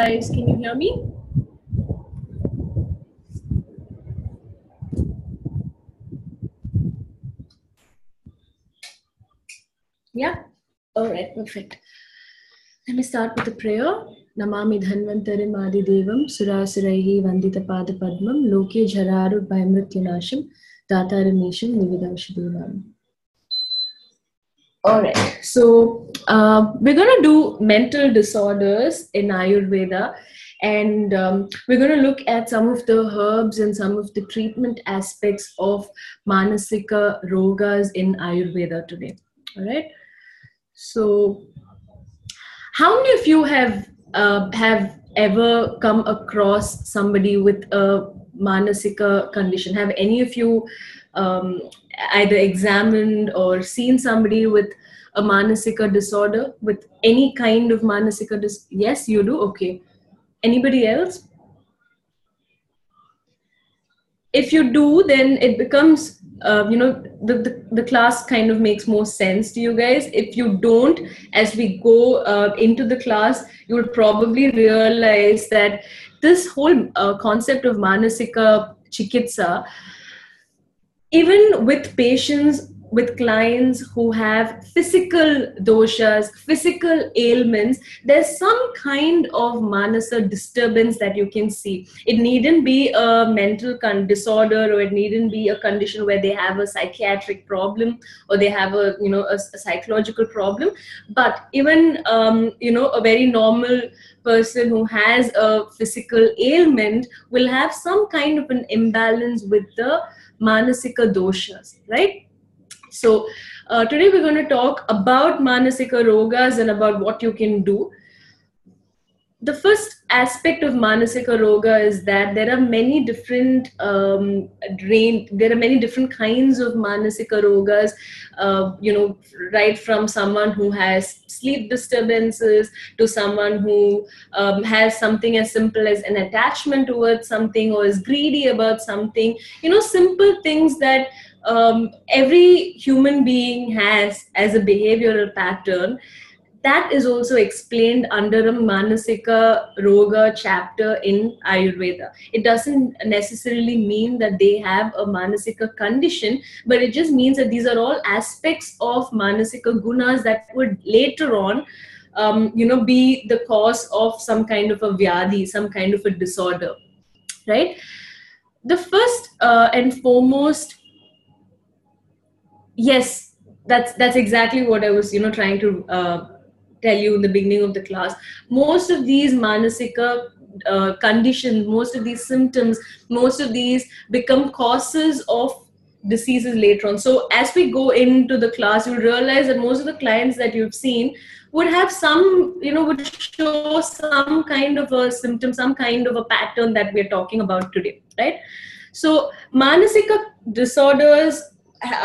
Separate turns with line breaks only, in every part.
guys. Can you hear me? Yeah? All right, perfect. Let me start with a prayer. Namami Dhanvantarim Adidevam Surasuraihi Vandita Pada Padmam Loke Jararu Bhaimrityunasham Tataramisham Nividamshidunam. All right, so uh, we're going to do mental disorders in Ayurveda, and um, we're going to look at some of the herbs and some of the treatment aspects of Manasika Rogas in Ayurveda today. All right, so how many of you have uh, have ever come across somebody with a Manasika condition? Have any of you um, either examined or seen somebody with a manasika disorder with any kind of manasika dis yes you do okay. Anybody else? If you do then it becomes uh, you know the, the, the class kind of makes more sense to you guys. If you don't as we go uh, into the class you will probably realize that this whole uh, concept of manasika chikitsa even with patients with clients who have physical doshas, physical ailments, there's some kind of manasa disturbance that you can see. It needn't be a mental con- disorder or it needn't be a condition where they have a psychiatric problem or they have a you know a, a psychological problem. But even um, you know a very normal person who has a physical ailment will have some kind of an imbalance with the manasika doshas, right? So uh, today we're going to talk about Manasika Rogas and about what you can do. The first aspect of Manasika Roga is that there are many different um, range, there are many different kinds of Manasika Rogas, uh, you know, right from someone who has sleep disturbances to someone who um, has something as simple as an attachment towards something or is greedy about something, you know, simple things that um, every human being has as a behavioral pattern that is also explained under a manasika roga chapter in ayurveda. It doesn't necessarily mean that they have a manasika condition but it just means that these are all aspects of manasika gunas that would later on um, you know be the cause of some kind of a vyadi some kind of a disorder right? The first uh, and foremost yes that's that's exactly what i was you know trying to uh, tell you in the beginning of the class. Most of these manasika uh, conditions most of these symptoms most of these become causes of diseases later on. So as we go into the class you'll realize that most of the clients that you've seen would have some you know would show some kind of a symptom some kind of a pattern that we're talking about today right? So manasika disorders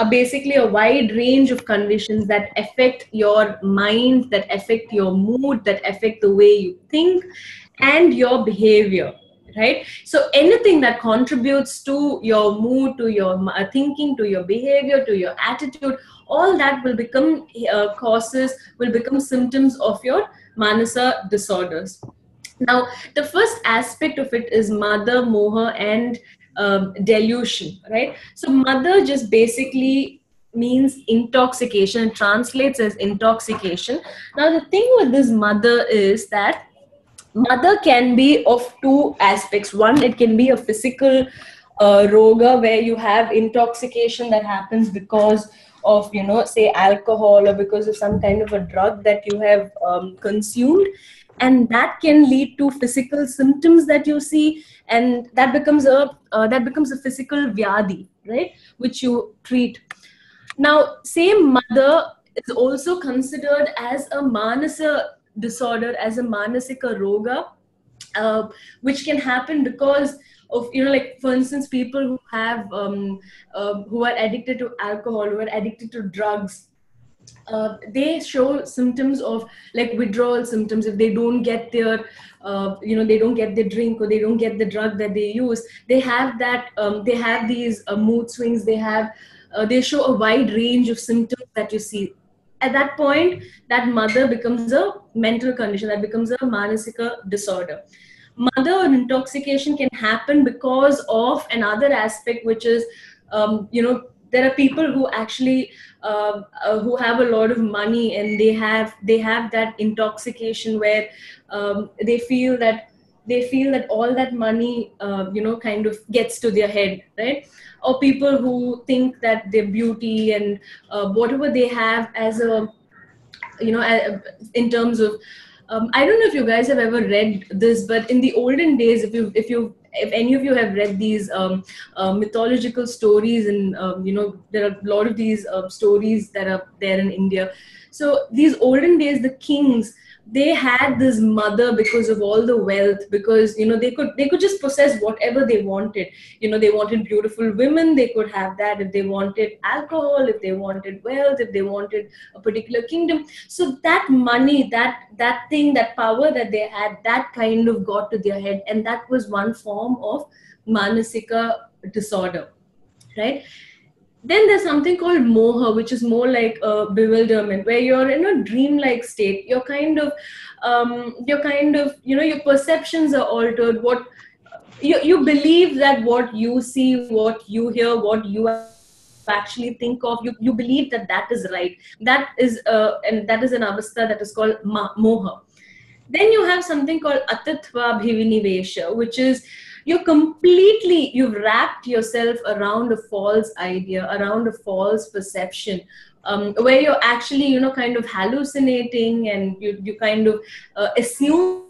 basically a wide range of conditions that affect your mind, that affect your mood, that affect the way you think and your behavior right? So anything that contributes to your mood to your uh, thinking to your behavior to your attitude all that will become uh, causes will become symptoms of your manasa disorders. Now the first aspect of it is mada moha and um, delusion, right? So, mada just basically means intoxication, translates as intoxication. Now, the thing with this mada is that mada can be of two aspects. One, it can be a physical uh, roga where you have intoxication that happens because of you know say alcohol or because of some kind of a drug that you have um, consumed and that can lead to physical symptoms that you see and that becomes a uh, that becomes a physical vyadi right which you treat. Now same mada is also considered as a manasa disorder as a manasika roga uh, which can happen because of you know like for instance people who have um, uh, who are addicted to alcohol who are addicted to drugs uh, they show symptoms of like withdrawal symptoms. If they don't get their uh, you know they don't get the drink or they don't get the drug that they use they have that um, they have these uh, mood swings. They have uh, they show a wide range of symptoms that you see. At that point that mada becomes a mental condition that becomes a manasika disorder. Mada intoxication can happen because of another aspect which is um, you know there are people who actually uh, uh, who have a lot of money and they have they have that intoxication where um, they feel that they feel that all that money uh, you know kind of gets to their head right? Or people who think that their beauty and uh, whatever they have as a you know in terms of um, i don't know if you guys have ever read this but in the olden days if you if you if any of you have read these um, uh, mythological stories and um, you know there are a lot of these uh, stories that are there in india. So these olden days the kings they had this mada because of all the wealth because you know they could they could just possess whatever they wanted. You know they wanted beautiful women they could have that if they wanted alcohol if they wanted wealth if they wanted a particular kingdom. So that money that that thing that power that they had that kind of got to their head. And that was one form of manasika disorder right then there's something called moha which is more like a bewilderment where you're in a dreamlike state. You're kind of um, you're kind of you know your perceptions are altered. What you, you believe that what you see what you hear what you actually think of you, you believe that that is right. That is uh, and that is an avastha that is called ma- moha. Then you have something called atatva bhinivesha which is you're completely you've wrapped yourself around a false idea around a false perception um, where you're actually you know kind of hallucinating and you, you kind of uh, assume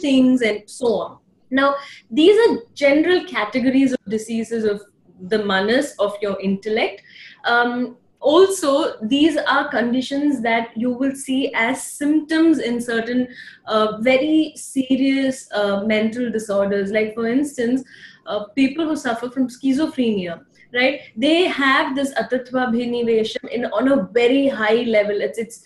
things and so on. Now these are general categories of diseases of the manas of your intellect. Um, also these are conditions that you will see as symptoms in certain uh, very serious uh, mental disorders. Like for instance uh, people who suffer from schizophrenia right? They have this atatva bhinivesham in on a very high level. It's it's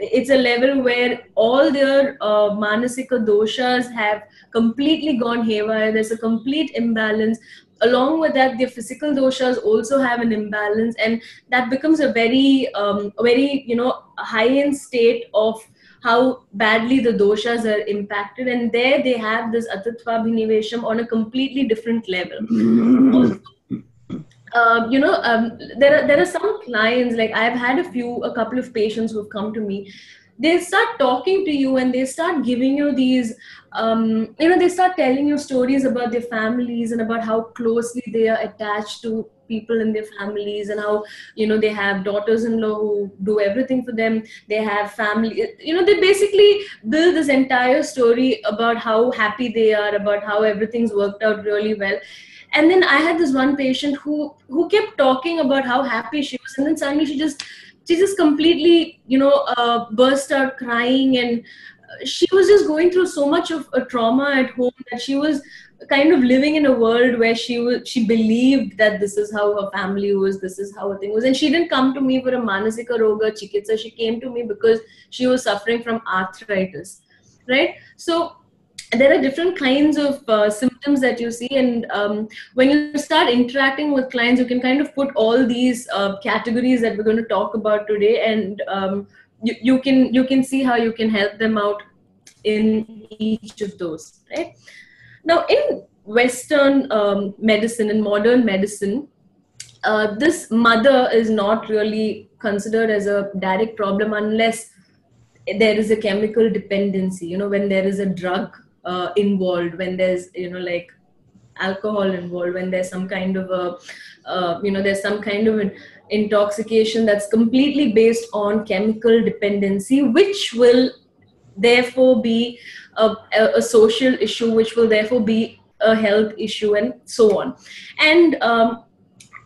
it's a level where all their uh, manasika doshas have completely gone haywire. There's a complete imbalance along with that their physical doshas also have an imbalance and that becomes a very um, very you know high end state of how badly the doshas are impacted and there they have this atatva bhinivesham on a completely different level. Uh, you know um, there are there are some clients like i've had a few a couple of patients who've come to me they start talking to you and they start giving you these um, you know they start telling you stories about their families and about how closely they are attached to people in their families and how you know they have daughters-in-law who do everything for them. They have family you know they basically build this entire story about how happy they are about how everything's worked out really well. And then i had this one patient who who kept talking about how happy she was. And then suddenly she just she just completely you know uh, burst out crying and she was just going through so much of a trauma at home that she was kind of living in a world where she was she believed that this is how her family was this is how her thing was. And she didn't come to me for a manasika roga chikitsa. She came to me because she was suffering from arthritis right? So there are different kinds of uh, symptoms that you see. And um, when you start interacting with clients you can kind of put all these uh, categories that we're going to talk about today. And um, you, you can you can see how you can help them out in each of those right? Now in western um, medicine and modern medicine uh, this mada is not really considered as a direct problem unless there is a chemical dependency. You know when there is a drug uh, involved when there's you know like alcohol involved when there's some kind of a uh, you know there's some kind of an intoxication that's completely based on chemical dependency which will therefore be a, a, social issue which will therefore be a health issue and so on. And um,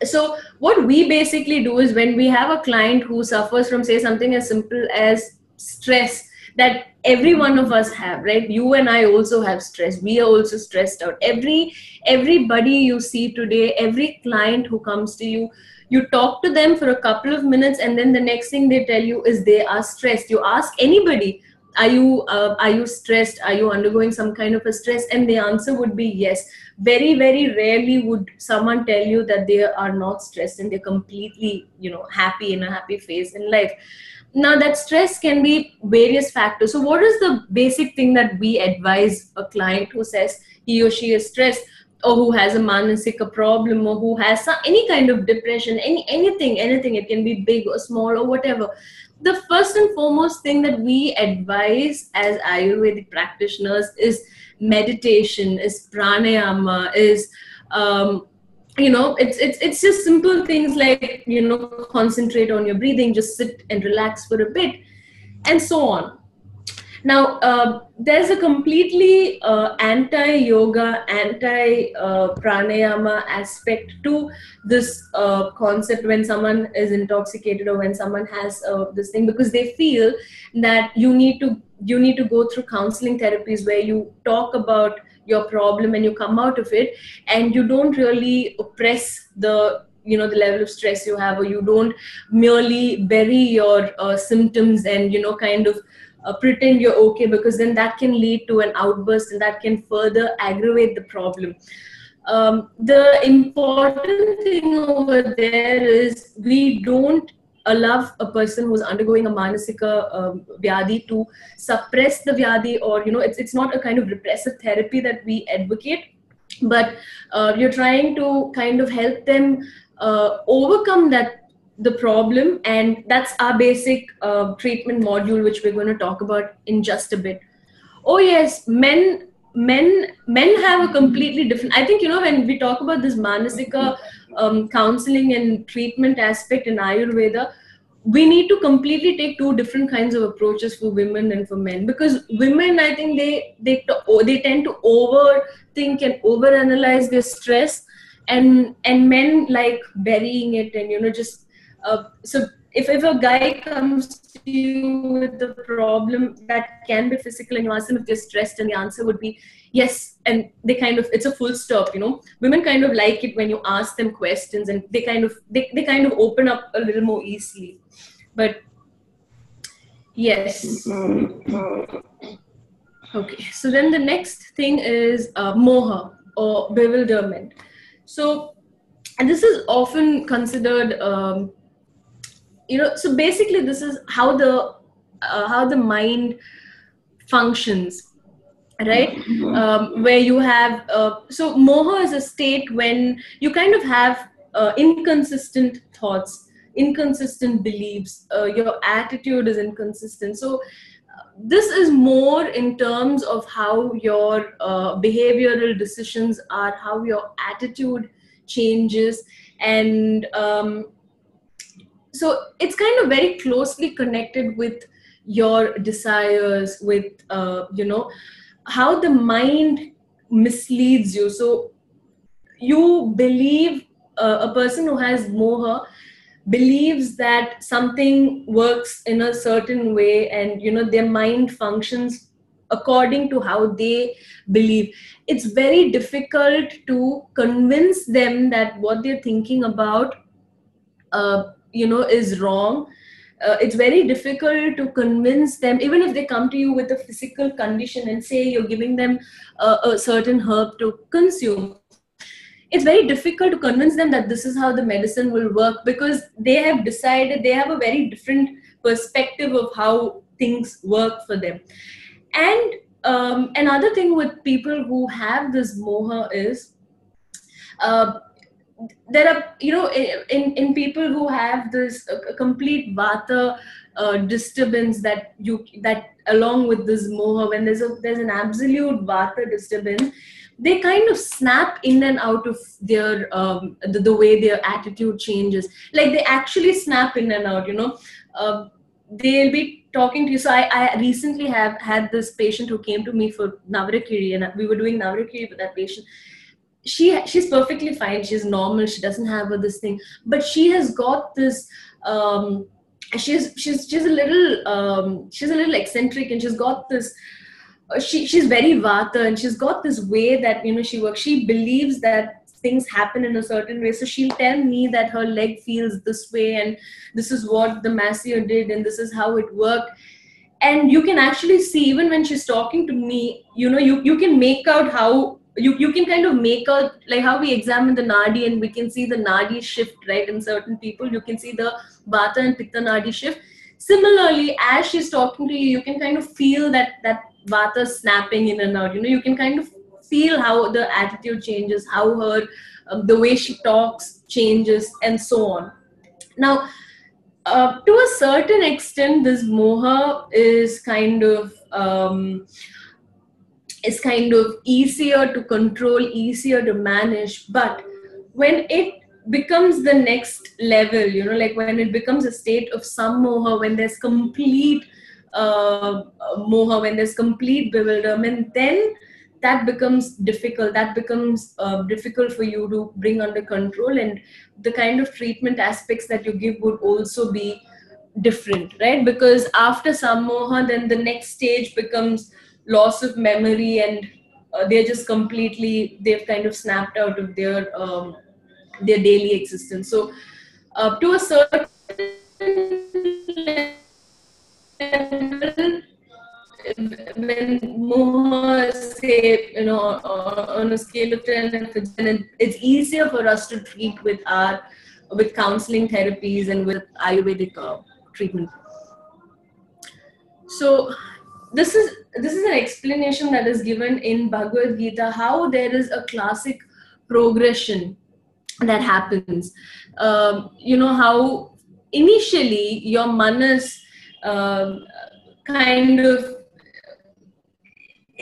so what we basically do is when we have a client who suffers from say something as simple as stress that every one of us have right? You and i also have stress. We are also stressed out. Every everybody you see today every client who comes to you you talk to them for a couple of minutes and then the next thing they tell you is they are stressed. You ask anybody are you uh, are you stressed? Are you undergoing some kind of a stress? And the answer would be yes. Very very rarely would someone tell you that they are not stressed and they're completely you know happy in a happy phase in life now that stress can be various factors. So what is the basic thing that we advise a client who says he or she is stressed or who has a manasika problem or who has some, any kind of depression any anything anything it can be big or small or whatever. The first and foremost thing that we advise as ayurvedic practitioners is meditation is pranayama is um, you know it's it's it's just simple things like you know concentrate on your breathing just sit and relax for a bit and so on. Now uh, there's a completely uh, anti yoga anti uh, pranayama aspect to this uh, concept when someone is intoxicated or when someone has uh, this thing because they feel that you need to you need to go through counseling therapies where you talk about your problem and you come out of it and you don't really oppress the you know the level of stress you have or you don't merely bury your uh, symptoms and you know kind of uh, pretend you're okay because then that can lead to an outburst and that can further aggravate the problem. Um, the important thing over there is we don't allow a person who's undergoing a manasika um, vyadi to suppress the vyadi or you know it's, it's not a kind of repressive therapy that we advocate but uh, you're trying to kind of help them uh, overcome that the problem and that's our basic uh, treatment module which we're going to talk about in just a bit. Oh yes men men men have a completely different i think you know when we talk about this manasika um, counseling and treatment aspect in ayurveda we need to completely take two different kinds of approaches for women and for men. Because women i think they they they tend to overthink and overanalyze their stress and and men like burying it and you know just uh, so if, if a guy comes to you with the problem that can be physical and you ask them if they're stressed and the answer would be yes and they kind of it's a full stop you know. Women kind of like it when you ask them questions and they kind of they, they kind of open up a little more easily. But yes. Okay so then the next thing is uh, moha or bewilderment. So and this is often considered um, you know so basically this is how the uh, how the mind functions right? Um, where you have uh, so moha is a state when you kind of have uh, inconsistent thoughts inconsistent beliefs uh, your attitude is inconsistent. So uh, this is more in terms of how your uh, behavioral decisions are how your attitude changes. And um, so it's kind of very closely connected with your desires with uh, you know how the mind misleads you. So you believe uh, a person who has moha believes that something works in a certain way and you know their mind functions according to how they believe. It's very difficult to convince them that what they're thinking about uh, you know is wrong uh, it's very difficult to convince them even if they come to you with a physical condition and say you're giving them a, a certain herb to consume it's very difficult to convince them that this is how the medicine will work because they have decided they have a very different perspective of how things work for them. And um, another thing with people who have this moha is uh, there are you know in in people who have this uh, complete vata uh, disturbance that you that along with this moha when there's a there's an absolute vata disturbance they kind of snap in and out of their um, the, the, way their attitude changes. Like they actually snap in and out you know. Uh, they'll be talking to you. So I, I recently have had this patient who came to me for navrakiri and we were doing navrakiri with that patient she she's perfectly fine. She's normal. She doesn't have this thing. But she has got this um she's she's she's a little um she's a little eccentric and she's got this uh, she she's very vata and she's got this way that you know she works. She believes that things happen in a certain way. So she'll tell me that her leg feels this way and this is what the masseur did and this is how it worked. And you can actually see even when she's talking to me you know you, you can make out how you, you can kind of make out like how we examine the nadi and we can see the nadi shift right? In certain people you can see the vata and pitta nadi shift. Similarly as she's talking to you you can kind of feel that that vata snapping in and out. You know you can kind of feel how the attitude changes how her um, the way she talks changes and so on. Now uh, to a certain extent this moha is kind of um, is kind of easier to control easier to manage but when it becomes the next level you know like when it becomes a state of sammoha when there's complete uh, moha when there's complete bewilderment then that becomes difficult. That becomes uh, difficult for you to bring under control and the kind of treatment aspects that you give would also be different right? Because after sammoha then the next stage becomes loss of memory and uh, they're just completely they've kind of snapped out of their um, their daily existence. So, uh, to a certain level, when more say, you know, on a scale of 10, it's easier for us to treat with our with counseling therapies and with Ayurvedic uh, treatment. So this is this is an explanation that is given in Bhagavad Gita how there is a classic progression that happens. Um, you know how initially your manas um, kind of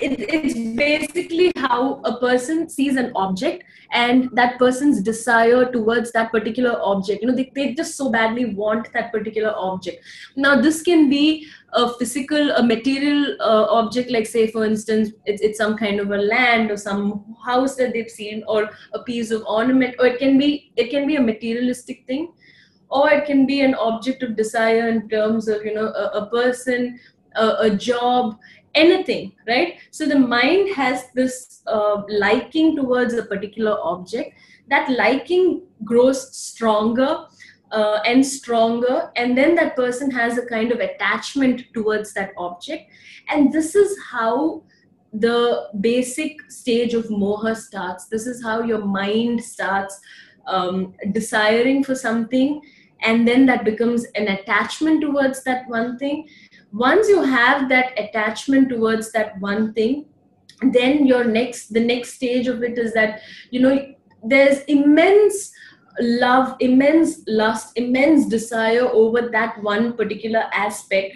it, it's basically how a person sees an object and that person's desire towards that particular object. You know they, they just so badly want that particular object. Now this can be a physical a material uh, object like say for instance it's, it's some kind of a land or some house that they've seen or a piece of ornament or it can be it can be a materialistic thing or it can be an object of desire in terms of you know a, a person a, a job anything right? So the mind has this uh, liking towards a particular object. That liking grows stronger uh, and stronger and then that person has a kind of attachment towards that object. And this is how the basic stage of moha starts. This is how your mind starts um, desiring for something and then that becomes an attachment towards that one thing once you have that attachment towards that one thing then your next the next stage of it is that you know there's immense love immense lust immense desire over that one particular aspect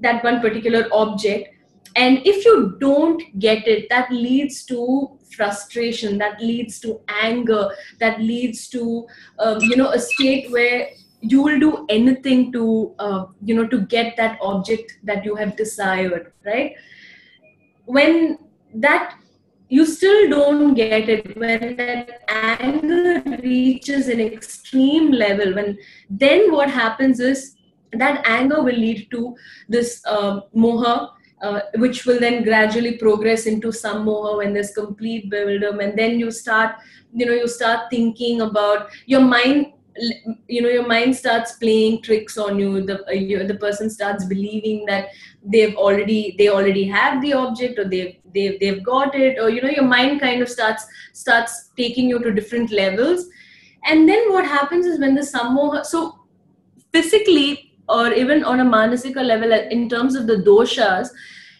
that one particular object. And if you don't get it that leads to frustration that leads to anger that leads to um, you know a state where you will do anything to uh, you know to get that object that you have desired right? When that you still don't get it. When that anger reaches an extreme level when then what happens is that anger will lead to this uh, moha uh, which will then gradually progress into sammoha when there's complete bewilderment and then you start you know you start thinking about your mind you know your mind starts playing tricks on you. The uh, you, the person starts believing that they've already they already have the object or they've they've they've got it. Or you know your mind kind of starts starts taking you to different levels. And then what happens is when the sammoha so physically or even on a manasika level in terms of the doshas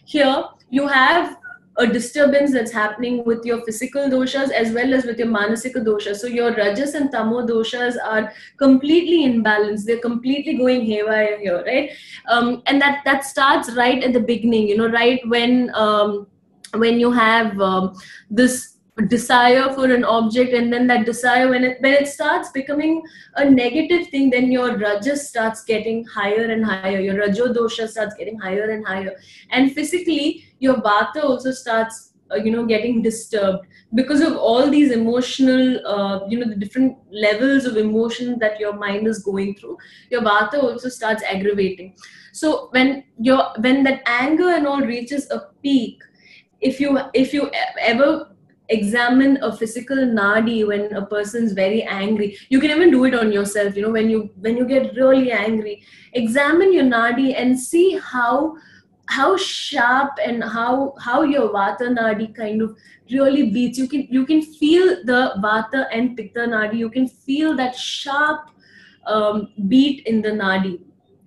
here you have a disturbance that's happening with your physical doshas as well as with your manasika doshas. So your rajas and tamo doshas are completely imbalanced. They're completely going haywire here, right? Um, and that that starts right at the beginning. You know, right when um, when you have um, this desire for an object and then that desire when it when it starts becoming a negative thing then your rajas starts getting higher and higher. Your rajo dosha starts getting higher and higher. And physically your vata also starts uh, you know getting disturbed because of all these emotional uh, you know the different levels of emotion that your mind is going through your vata also starts aggravating. So when your when that anger and all reaches a peak if you if you ever examine a physical nadi when a person's very angry. You can even do it on yourself you know when you when you get really angry. Examine your nadi and see how how sharp and how how your vata nadi kind of really beats. You can you can feel the vata and pitta nadi. You can feel that sharp um, beat in the nadi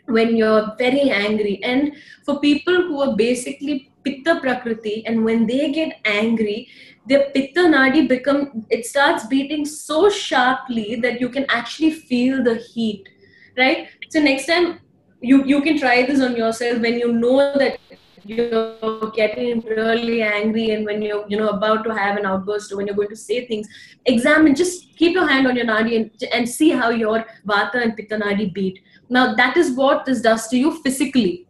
when you're very angry. And for people who are basically pitta prakriti and when they get angry their pitta nadi become it starts beating so sharply that you can actually feel the heat right? So next time you you can try this on yourself when you know that you're getting really angry and when you're you know about to have an outburst or when you're going to say things examine just keep your hand on your nadi and, and see how your vata and pitta nadi beat. Now that is what this does to you physically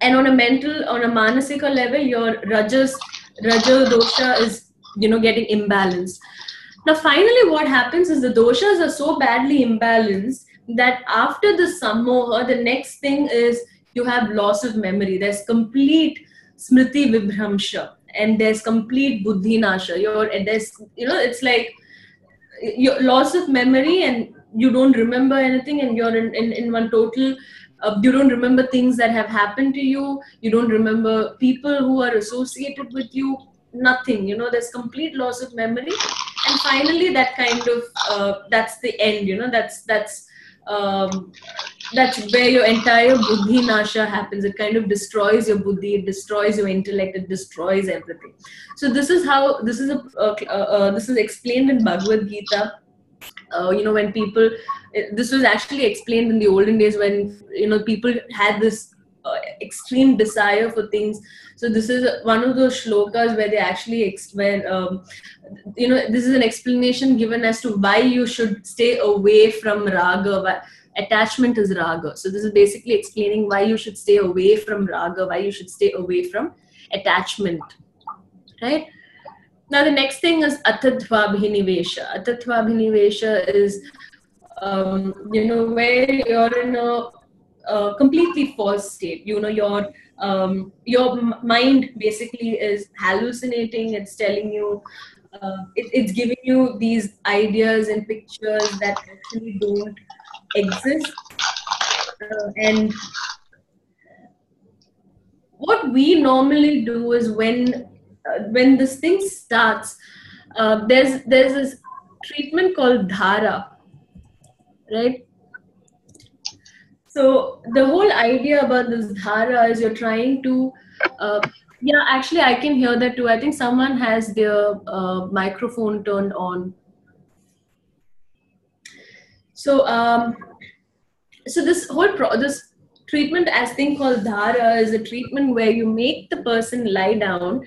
and on a mental on a manasika level your rajas raja dosha is you know getting imbalanced. Now finally what happens is the doshas are so badly imbalanced that after the sammoha the next thing is you have loss of memory. There's complete smriti vibhramsha and there's complete buddhi nasha your there's you know it's like your loss of memory and you don't remember anything and you're in, in, in one total uh, you don't remember things that have happened to you. You don't remember people who are associated with you. Nothing you know there's complete loss of memory. And finally that kind of uh, that's the end you know that's that's um, that's where your entire buddhi nasha happens. It kind of destroys your buddhi it destroys your intellect it destroys everything. So this is how this is a uh, uh, this is explained in bhagavad gita. Uh, you know when people this was actually explained in the olden days when you know people had this uh, extreme desire for things. So this is one of those shlokas where they actually ex- where um, you know this is an explanation given as to why you should stay away from raga attachment is raga so this is basically explaining why you should stay away from raga why you should stay away from attachment right? Now the next thing is atatvabhinivesha atatvabhinivesha is um, you know where you're in a completely false state. You know your um, your mind basically is hallucinating. It's telling you uh, it, it's giving you these ideas and pictures that actually don't exist. Uh, and what we normally do is when uh, when this thing starts uh, there's there's this treatment called dhara right so the whole idea about this dhara is you're trying to, uh, yeah, actually I can hear that too. I think someone has their uh, microphone turned on. So, um, so this whole pro- this treatment as thing called dhara is a treatment where you make the person lie down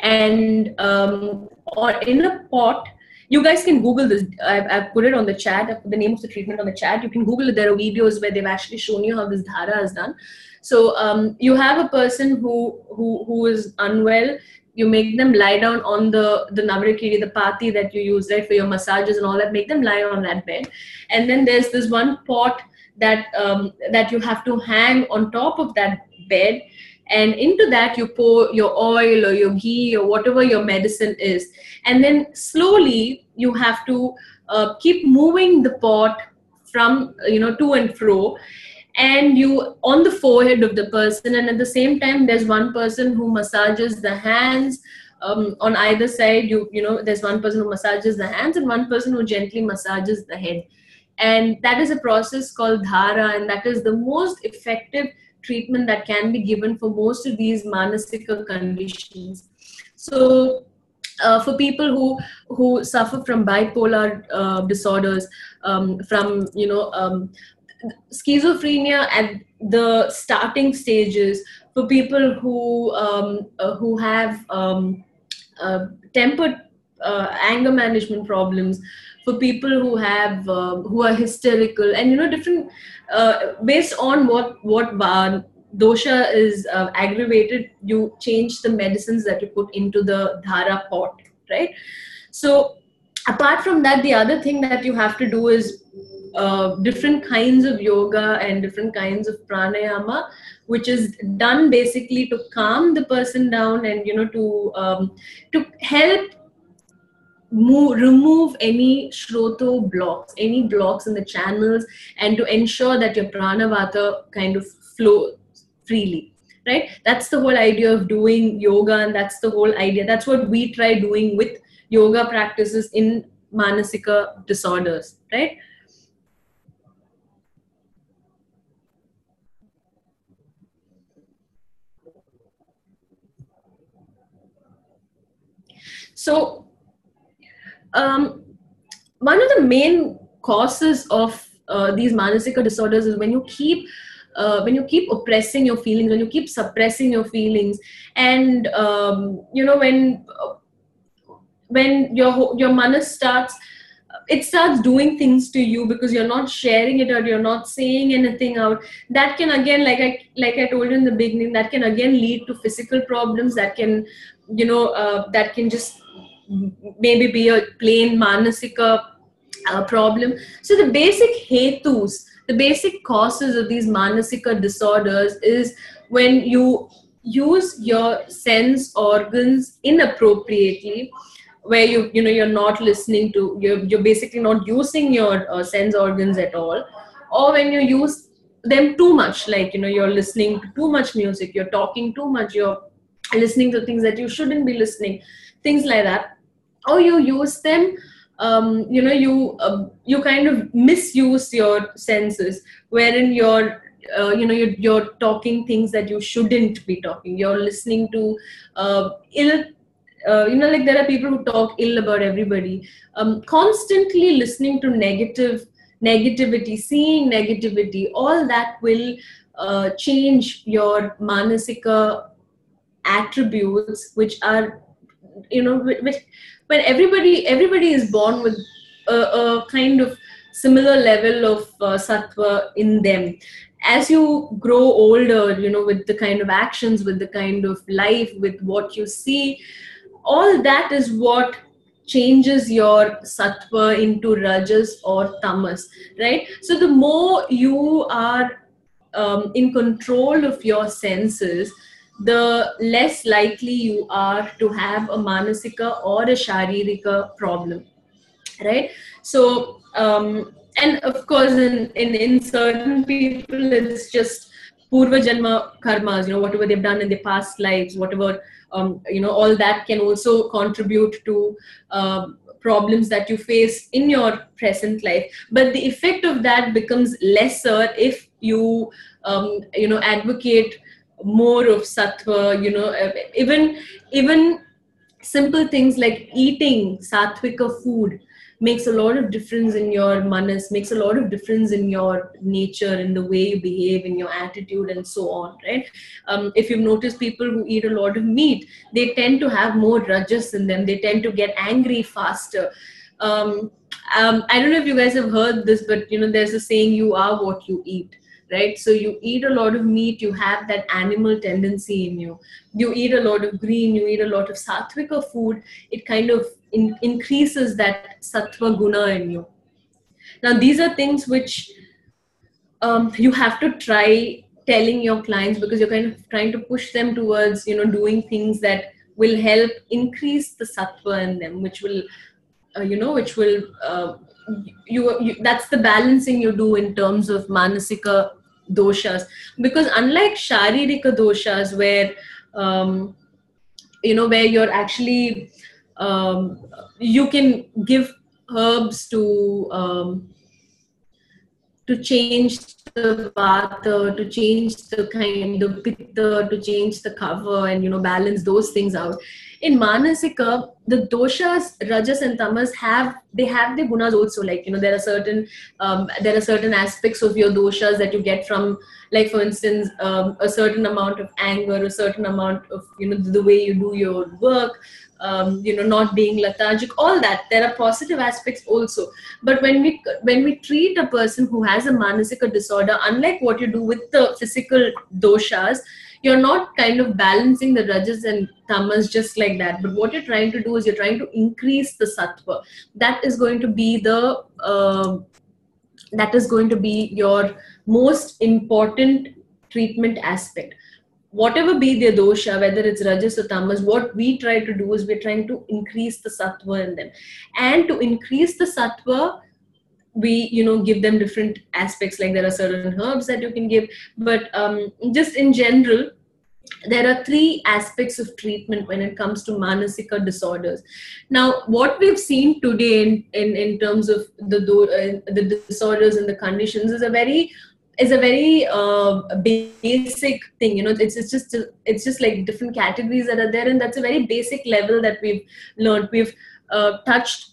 and um, or in a pot you guys can google this I've, I've, put it on the chat i've put the name of the treatment on the chat. You can google it. There are videos where they've actually shown you how this dhara is done. So um, you have a person who who who is unwell. You make them lie down on the the navarakiri the pati that you use right for your massages and all that. Make them lie on that bed. And then there's this one pot that um, that you have to hang on top of that bed. And into that you pour your oil or your ghee or whatever your medicine is. And then slowly you have to uh, keep moving the pot from you know to and fro and you on the forehead of the person and at the same time there's one person who massages the hands um, on either side you you know there's one person who massages the hands and one person who gently massages the head and that is a process called dhara and that is the most effective treatment that can be given for most of these manasika conditions. So, uh, for people who who suffer from bipolar uh, disorders, um, from you know um, schizophrenia at the starting stages, for people who um, uh, who have um, uh, tempered uh, anger management problems, for people who have uh, who are hysterical and you know different based on what what dosha is uh, aggravated you change the medicines that you put into the dhara pot right? So apart from that the other thing that you have to do is uh, different kinds of yoga and different kinds of pranayama which is done basically to calm the person down and you know to um, to help move, remove any shroto blocks, any blocks in the channels, and to ensure that your pranavata kind of flow freely right? That's the whole idea of doing yoga and that's the whole idea that's what we try doing with yoga practices in manasika disorders right? So um, one of the main causes of uh, these manasika disorders is when you keep uh, when you keep oppressing your feelings when you keep suppressing your feelings and um, you know when when your your manas starts it starts doing things to you because you're not sharing it or you're not saying anything out. That can again like i like i told you in the beginning that can again lead to physical problems that can you know uh, that can just maybe be a plain manasika uh, problem. So the basic hetus the basic causes of these manasika disorders is when you use your sense organs inappropriately where you you know you're not listening to you're, you're basically not using your uh, sense organs at all or when you use them too much like you know you're listening to too much music you're talking too much you're listening to things that you shouldn't be listening things like that or you use them um, you know you uh, you kind of misuse your senses wherein you're uh, you know you're, you're, talking things that you shouldn't be talking. You're listening to uh, ill uh, you know like there are people who talk ill about everybody. Um, constantly listening to negative negativity seeing negativity all that will uh, change your manasika attributes which are you know which when everybody everybody is born with a, a kind of similar level of uh, sattva in them. As you grow older you know with the kind of actions with the kind of life with what you see all that is what changes your sattva into rajas or tamas right? So the more you are um, in control of your senses the less likely you are to have a manasika or a sharirika problem right? So um, and of course in, in in certain people it's just purva janma karmas you know whatever they've done in their past lives whatever um, you know all that can also contribute to uh, problems that you face in your present life. But the effect of that becomes lesser if you um, you know advocate more of sattva you know even even simple things like eating sattvika food makes a lot of difference in your manas makes a lot of difference in your nature in the way you behave in your attitude and so on right? Um, if you've noticed people who eat a lot of meat they tend to have more rajas in them. They tend to get angry faster. Um, um, i don't know if you guys have heard this but you know there's a saying you are what you eat right so you eat a lot of meat you have that animal tendency in you you eat a lot of green you eat a lot of sattvika food it kind of in, increases that sattva guna in you. Now, these are things which um, you have to try telling your clients because you're kind of trying to push them towards, you know, doing things that will help increase the sattva in them, which will, uh, you know, which will, uh, you, you, that's the balancing you do in terms of manasika doshas. Because unlike sharirika doshas, where, um, you know, where you're actually um, you can give herbs to um, to change the vata, to change the kind of pitta, to change the kapha, and you know balance those things out. In Manasika, the doshas, rajas and tamas have they have the gunas also. Like you know, there are certain um, there are certain aspects of your doshas that you get from, like for instance, um, a certain amount of anger, a certain amount of you know the way you do your work, um, you know not being lethargic all that there are positive aspects also but when we when we treat a person who has a manasika disorder unlike what you do with the physical doshas you're not kind of balancing the rajas and tamas just like that but what you're trying to do is you're trying to increase the sattva that is going to be the uh, that is going to be your most important treatment aspect whatever be their dosha, whether it's rajas or tamas, what we try to do is we're trying to increase the sattva in them. And to increase the sattva, we you know give them different aspects like there are certain herbs that you can give but um, just in general there are three aspects of treatment when it comes to manasika disorders. Now what we've seen today in in, in terms of the uh, the disorders and the conditions is a very is a very uh, basic thing you know it's, it's just it's just like different categories that are there and that's a very basic level that we've learned. We've uh, touched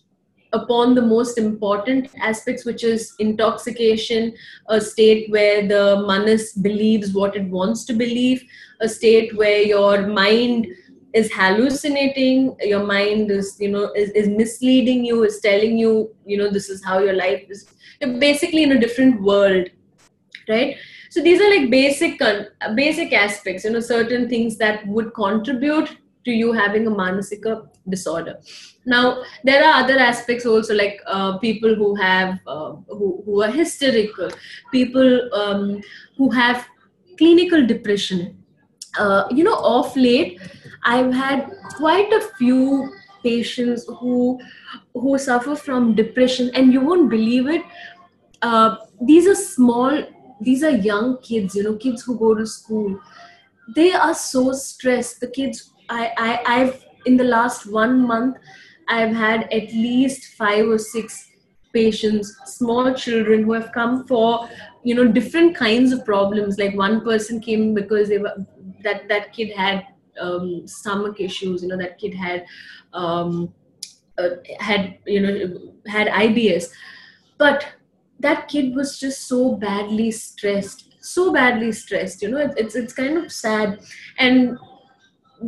upon the most important aspects which is intoxication a state where the manas believes what it wants to believe a state where your mind is hallucinating your mind is you know is, is misleading you is telling you you know this is how your life is. You're basically in a different world right? So these are like basic basic aspects you know certain things that would contribute to you having a manasika disorder. Now there are other aspects also like uh, people who have uh, who, who are hysterical people um, who have clinical depression. Uh, you know off late i've had quite a few patients who who suffer from depression and you won't believe it uh, these are small these are young kids you know kids who go to school. They are so stressed. The kids i i i've in the last one month i've had at least five or six patients small children who have come for you know different kinds of problems. Like one person came because they were that that kid had um, stomach issues you know that kid had um, uh, had you know had ibs but that kid was just so badly stressed so badly stressed you know it, it's it's kind of sad. And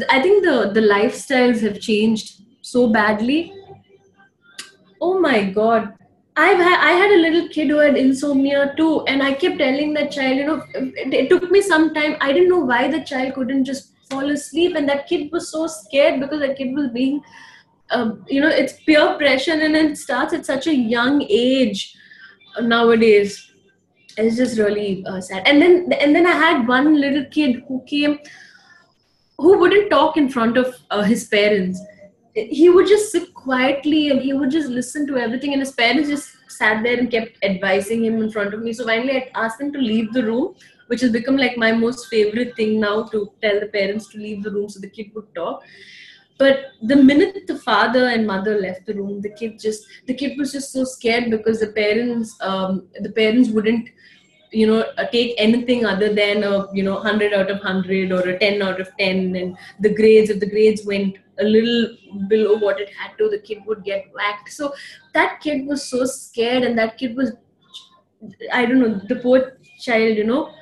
i think the the lifestyles have changed so badly. Oh my god. I've had, I had a little kid who had insomnia too, and I kept telling that child, you know, it, it, took me some time. I didn't know why the child couldn't just fall asleep, and that kid was so scared because that kid was being, uh, you know, it's peer pressure, and it starts at such a young age nowadays. It's just really uh, sad. And then and then i had one little kid who came who wouldn't talk in front of uh, his parents? He would just sit quietly and he would just listen to everything and his parents just sat there and kept advising him in front of me. So finally i asked him to leave the room which has become like my most favorite thing now to tell the parents to leave the room so the kid would talk. But the minute the father and mother left the room the kid just the kid was just so scared because the parents um, the parents wouldn't you know uh, take anything other than a you know 100 out of 100 or a 10 out of 10 and the grades if the grades went a little below what it had to the kid would get whacked. So that kid was so scared and that kid was i don't know the poor child you know.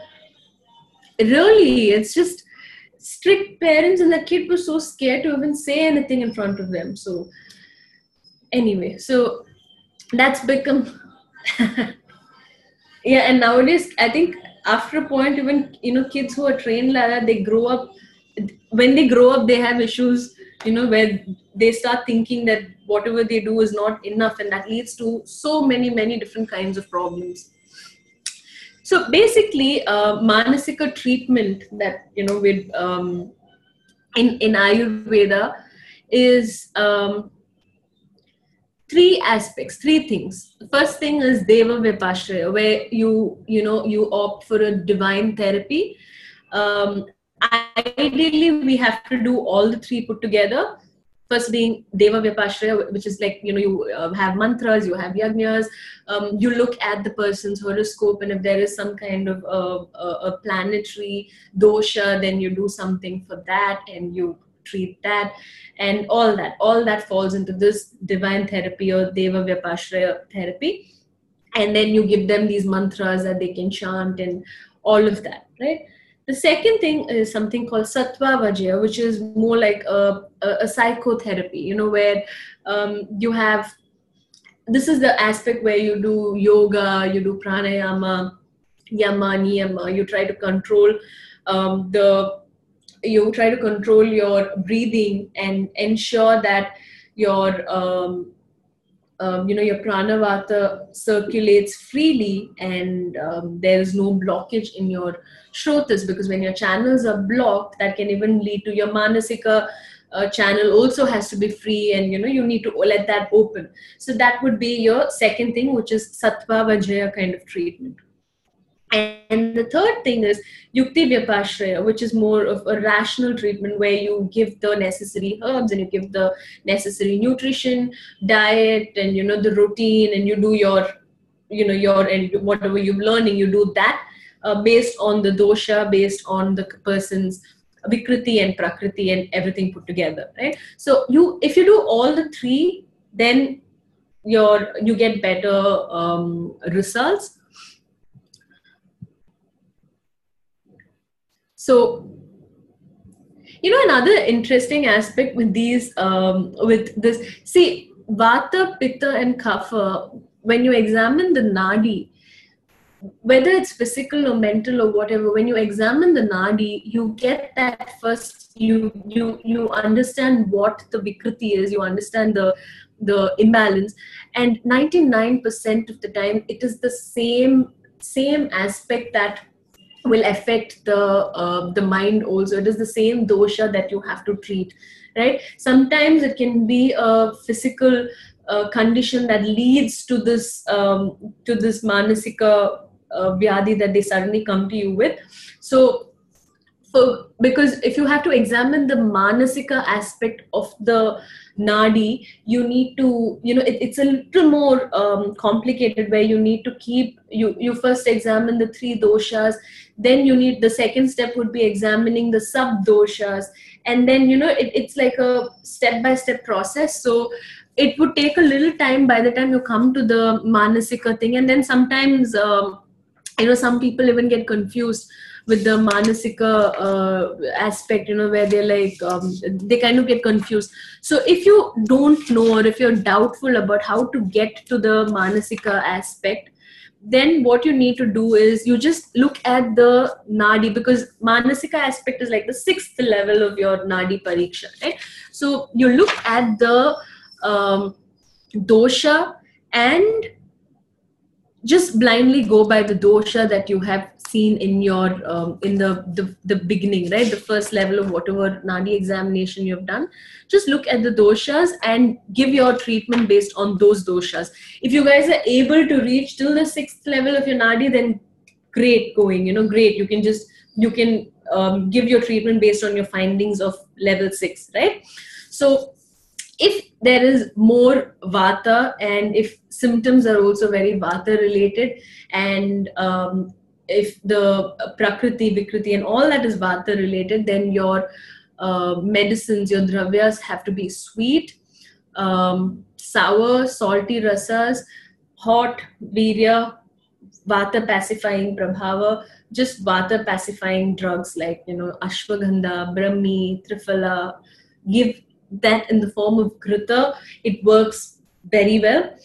Really it's just strict parents and the kid was so scared to even say anything in front of them. So anyway so that's become yeah and nowadays i think after a point even you know kids who are trained like that they grow up when they grow up they have issues you know where they start thinking that whatever they do is not enough and that leads to so many many different kinds of problems. So basically, uh, manasika treatment that you know with um, in in Ayurveda is um, three aspects, three things. First thing is Deva Vipashraya, where you you know you opt for a divine therapy. Um, ideally, we have to do all the three put together first being deva vipashraya which is like you know you uh, have mantras you have yajnas um, you look at the person's horoscope and if there is some kind of uh, a planetary dosha then you do something for that and you treat that and all that. All that falls into this divine therapy or deva vipashraya therapy. And then you give them these mantras that they can chant and all of that right? The second thing is something called Sattva Vajaya, which is more like a, a, a psychotherapy, you know, where um, you have this is the aspect where you do yoga, you do pranayama, yama, niyama, you try to control um, the you try to control your breathing and ensure that your um, um, you know your pranavata circulates freely and um, there is no blockage in your shrotas because when your channels are blocked that can even lead to your manasika uh, channel also has to be free and you know you need to let that open. So that would be your second thing which is sattva vajaya kind of treatment and the third thing is Yukti Vyapashraya, which is more of a rational treatment where you give the necessary herbs and you give the necessary nutrition, diet, and you know the routine, and you do your, you know, your and whatever you're learning, you do that. uh, based on the dosha based on the person's vikriti and prakriti and everything put together right so you if you do all the three then your you get better um, results so you know another interesting aspect with these um, with this see vata pitta and kapha when you examine the nadi whether it's physical or mental or whatever when you examine the nadi you get that first you you you understand what the vikriti is you understand the the imbalance and 99% of the time it is the same same aspect that will affect the uh, the mind also. It is the same dosha that you have to treat right? Sometimes it can be a physical uh, condition that leads to this um, to this manasika uh, vyadi that they suddenly come to you with. So for because if you have to examine the manasika aspect of the nadi you need to you know it, it's a little more um, complicated where you need to keep you you first examine the three doshas then you need the second step would be examining the sub doshas and then you know it, it's like a step by step process. So it would take a little time by the time you come to the manasika thing and then sometimes um, you know some people even get confused with the manasika uh, aspect you know where they're like um, they kind of get confused. So if you don't know or if you're doubtful about how to get to the manasika aspect then what you need to do is you just look at the nadi because manasika aspect is like the sixth level of your nadi pariksha right? So you look at the um, dosha and just blindly go by the dosha that you have seen in your um, in the, the the beginning right? The first level of whatever nadi examination you have done. Just look at the doshas and give your treatment based on those doshas. If you guys are able to reach till the sixth level of your nadi then great going you know great. You can just you can um, give your treatment based on your findings of level six right? So if there is more vata and if symptoms are also very vata related and um, if the prakriti vikriti and all that is vata related then your uh, medicines your dravyas have to be sweet um, sour salty rasas hot virya vata pacifying prabhava just vata pacifying drugs like you know ashwagandha brahmi triphala give that in the form of ghrita, it works very well.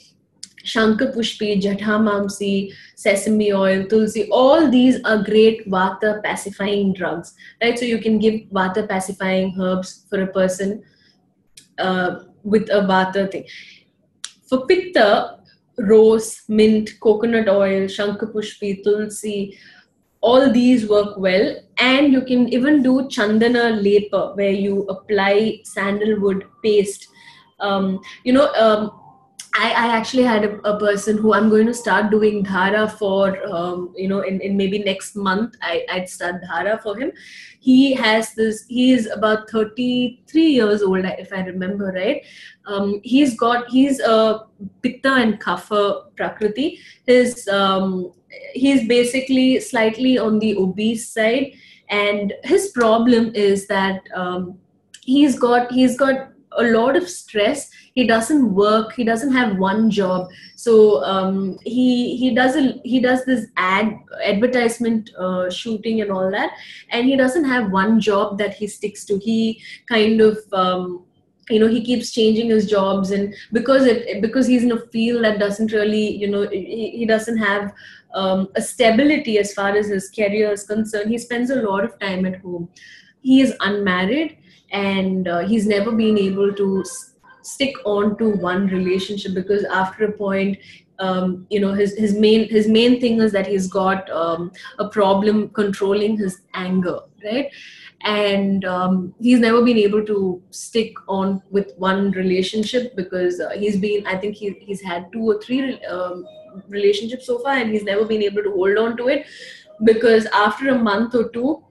Shankapushpi, Jathamamsi, sesame oil, tulsi, all these are great vata pacifying drugs, right? So you can give vata pacifying herbs for a person uh, with a vata thing. For pitta, rose, mint, coconut oil, Shankapushpi, tulsi, all these work well and you can even do chandana lepa where you apply sandalwood paste um, you know um, I, I, actually had a, a, person who I'm going to start doing dhara for, um, you know, in, in maybe next month, I, I'd start dhara for him. He has this, he is about 33 years old, if I remember right. Um, he's got, he's a pitta and kapha prakriti. His, um, he's basically slightly on the obese side and his problem is that um, he's got he's got a lot of stress he doesn't work he doesn't have one job. So um, he he does a, he does this ad advertisement uh, shooting and all that and he doesn't have one job that he sticks to. He kind of um, you know he keeps changing his jobs and because it because he's in a field that doesn't really you know he, he doesn't have um, a stability as far as his career is concerned he spends a lot of time at home. He is unmarried and uh, he's never been able to stick on to one relationship because after a point um, you know his his main his main thing is that he's got um, a problem controlling his anger right? And um, he's never been able to stick on with one relationship because uh, he's been i think he, he's had two or three um, relationships so far and he's never been able to hold on to it because after a month or two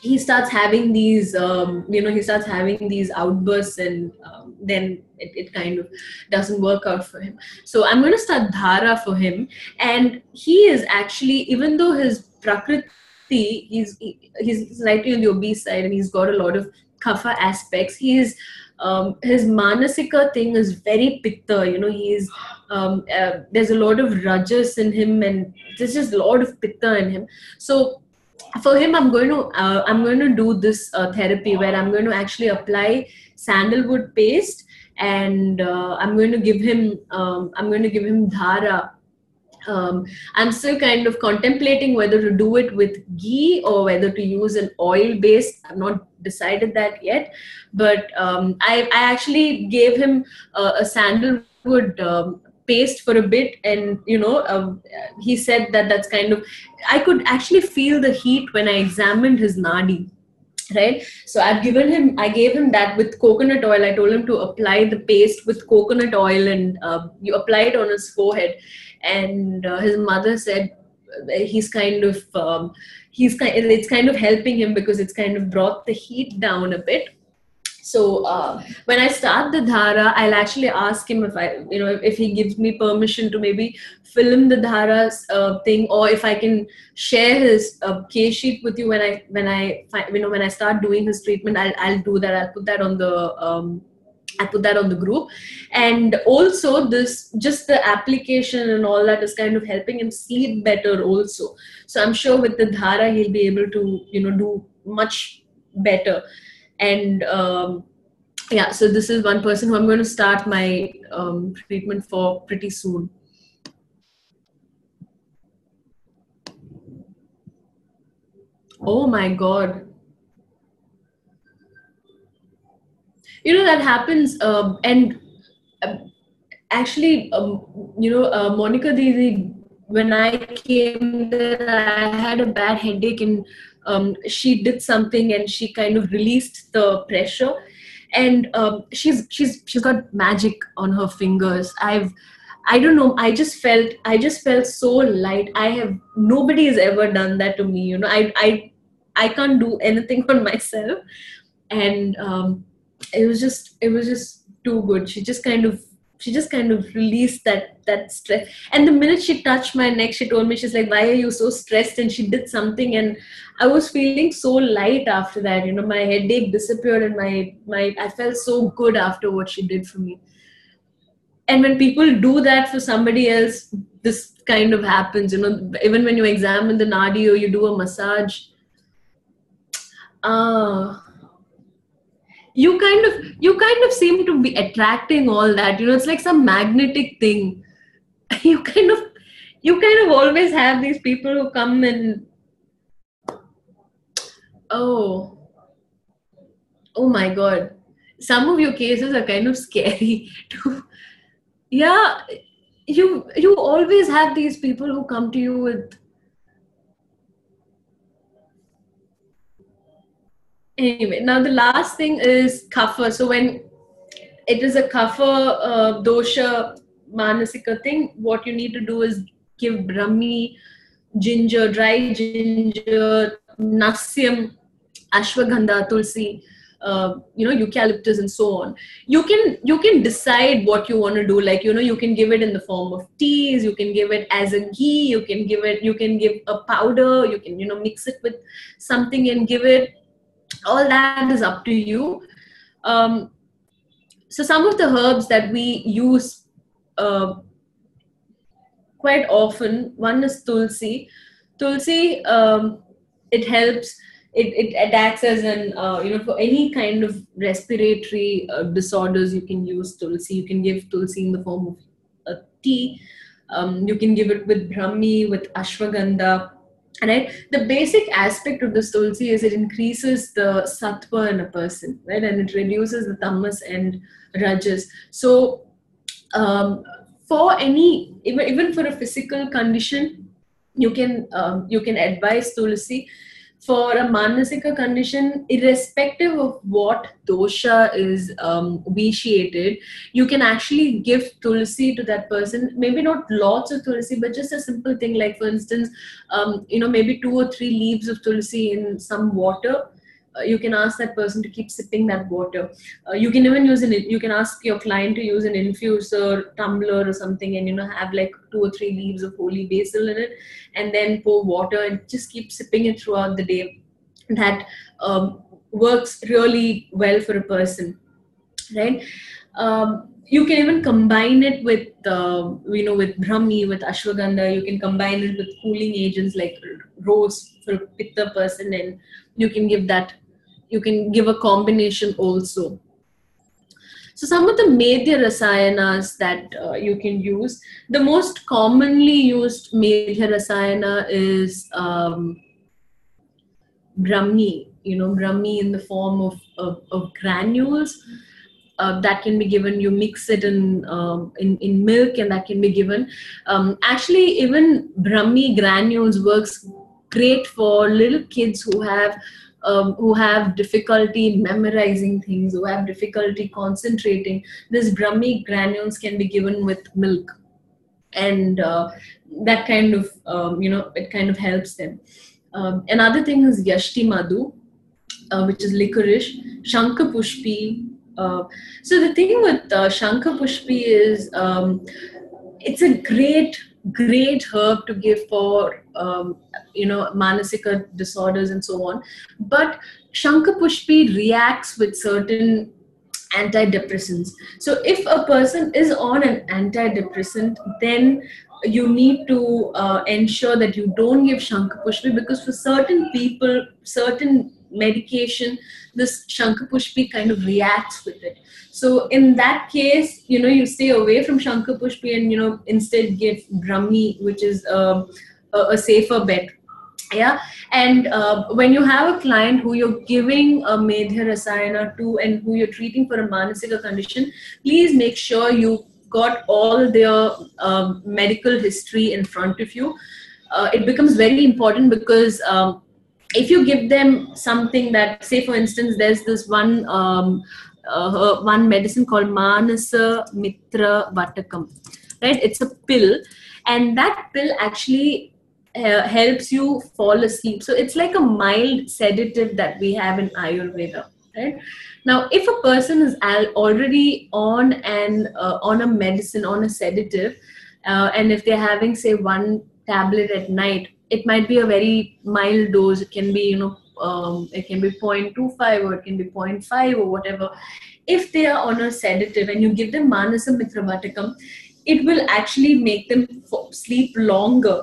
he starts having these um, you know he starts having these outbursts and um, then it, it kind of doesn't work out for him. So i'm going to start dhara for him. And he is actually even though his prakriti he's he, he's slightly on the obese side and he's got a lot of kapha aspects he's um, his manasika thing is very pitta you know he's um, uh, there's a lot of rajas in him and there's just a lot of pitta in him. So for him i'm going to uh, i'm going to do this uh, therapy where i'm going to actually apply sandalwood paste and uh, i'm going to give him um, i'm going to give him dhara. Um, i'm still kind of contemplating whether to do it with ghee or whether to use an oil based. I've not decided that yet. But um, I, I actually gave him a, a sandalwood um, paste for a bit and you know um, he said that that's kind of i could actually feel the heat when i examined his nadi right? So i've given him i gave him that with coconut oil. I told him to apply the paste with coconut oil and uh, you apply it on his forehead. And uh, his mother said uh, he's kind of um, he's kind it's kind of helping him because it's kind of brought the heat down a bit so uh, when I start the dhara, I'll actually ask him if I, you know, if he gives me permission to maybe film the dhara uh, thing, or if I can share his uh, case sheet with you when I when I you know when I start doing his treatment. I'll I'll do that. I'll put that on the um, I put that on the group. And also this just the application and all that is kind of helping him sleep better also. So I'm sure with the Dhara he'll be able to, you know, do much better and um, yeah so this is one person who i'm going to start my um, treatment for pretty soon. Oh my god. You know that happens um, and uh, actually um, you know uh, monica Didi, when i came there i had a bad headache and um, she did something and she kind of released the pressure. And um, she's she's she's got magic on her fingers. I've i don't know i just felt i just felt so light. I have nobody has ever done that to me you know. I i i can't do anything on myself. And um, it was just it was just too good. She just kind of she just kind of released that that stress. And the minute she touched my neck she told me she's like why are you so stressed? And she did something. And i was feeling so light after that. You know my headache disappeared and my my i felt so good after what she did for me. And when people do that for somebody else this kind of happens you know. Even when you examine the nadi or you do a massage. Ah. uh, you kind of you kind of seem to be attracting all that you know it's like some magnetic thing. You kind of you kind of always have these people who come and oh oh my god. Some of your cases are kind of scary too yeah you you always have these people who come to you with anyway now the last thing is kapha so when it is a kapha uh, dosha manasika thing what you need to do is give brahmi ginger dry ginger nasyam ashwagandha tulsi uh, you know eucalyptus and so on. You can you can decide what you want to do. Like you know you can give it in the form of teas you can give it as a ghee you can give it you can give a powder you can you know mix it with something and give it all that is up to you. Um, so some of the herbs that we use uh, quite often one is tulsi. Tulsi um, it helps it, it, acts as an uh, you know for any kind of respiratory uh, disorders you can use tulsi. You can give tulsi in the form of a tea. Um, you can give it with brahmi with ashwagandha right? The basic aspect of this tulsi is it increases the sattva in a person right? And it reduces the tamas and rajas so um, for any even, even for a physical condition you can um, you can advise tulsi for a manasika condition, irrespective of what dosha is um, vitiated, you can actually give tulsi to that person. Maybe not lots of tulsi, but just a simple thing like, for instance, um, you know, maybe two or three leaves of tulsi in some water uh, you can ask that person to keep sipping that water. Uh, you can even use an you can ask your client to use an infuser tumbler or something, and you know have like two or three leaves of holy basil in it, and then pour water and just keep sipping it throughout the day. That um, works really well for a person, right? Um, you can even combine it with uh, you know with brahmi with ashwagandha you can combine it with cooling agents like rose for a pitta person and you can give that you can give a combination also. So some of the medhya rasayanas that uh, you can use the most commonly used medhya rasayana is um, brahmi you know brahmi in the form of, of, of granules uh, that can be given you mix it in, um, in in milk and that can be given. Um, actually even brahmi granules works great for little kids who have um, who have difficulty memorizing things, who have difficulty concentrating, this Brahmi granules can be given with milk. And uh, that kind of, um, you know, it kind of helps them. Um, another thing is Yashti Madhu, uh, which is licorice, Shankha Pushpi. Uh, so the thing with uh, Shankha Pushpi is um, it's a great great herb to give for um, you know manasika disorders and so on. But shankapushpi reacts with certain antidepressants. So if a person is on an antidepressant then you need to uh, ensure that you don't give shankapushpi because for certain people certain medication this shankapushpi kind of reacts with it. So in that case, you know, you stay away from Shankha Pushpi and, you know, instead give Brahmi, which is uh, a, a safer bet yeah? And uh, when you have a client who you're giving a medhya rasayana to and who you're treating for a manasika condition please make sure you got all their uh, medical history in front of you. Uh, it becomes very important because um, if you give them something that say for instance there's this one um, uh, one medicine called Manasa Mitra Vatakam. Right? It's a pill, and that pill actually uh, helps you fall asleep. So it's like a mild sedative that we have in Ayurveda. Right? Now, if a person is al- already on an uh, on a medicine on a sedative, uh, and if they're having say one tablet at night, it might be a very mild dose. It can be you know um, it can be 0.25 or it can be 0.5 or whatever. If they are on a sedative and you give them Manasa Mitravatikam, it will actually make them sleep longer.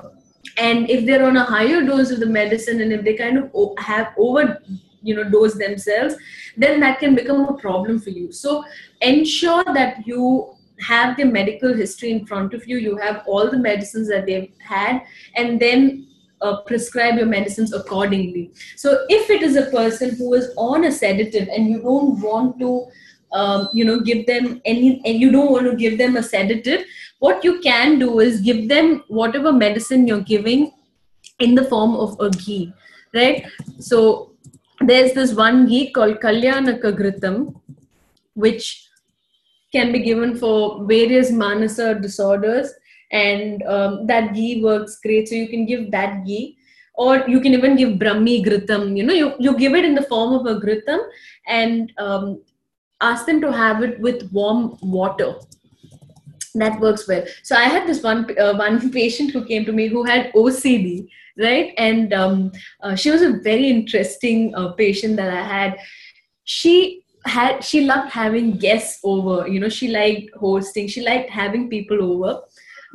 And if they're on a higher dose of the medicine and if they kind of have over you know dose themselves then that can become a problem for you so ensure that you have the medical history in front of you you have all the medicines that they've had and then uh, prescribe your medicines accordingly. So if it is a person who is on a sedative and you don't want to, um, you know, give them any, and you don't want to give them a sedative, what you can do is give them whatever medicine you're giving in the form of a ghee, right? So there's this one ghee called Kalyanaka Ghritam, which can be given for various manasa disorders and um, that ghee works great. So you can give that ghee or you can even give brahmi ghritam you know you, you give it in the form of a ghritam and um, ask them to have it with warm water. That works well. So i had this one uh, one patient who came to me who had ocd right? And um, uh, she was a very interesting uh, patient that i had. She had she loved having guests over you know she liked hosting she liked having people over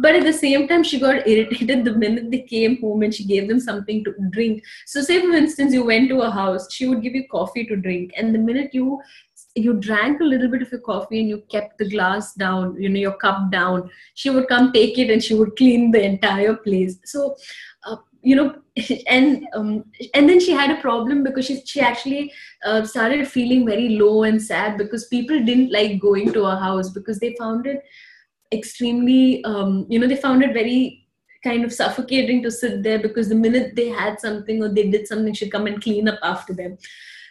but at the same time she got irritated the minute they came home and she gave them something to drink. So say for instance you went to a house she would give you coffee to drink. And the minute you you drank a little bit of your coffee and you kept the glass down you know your cup down she would come take it and she would clean the entire place. So uh, you know and um, and then she had a problem because she she actually uh, started feeling very low and sad because people didn't like going to her house because they found it extremely um, you know they found it very kind of suffocating to sit there because the minute they had something or they did something, she'd come and clean up after them.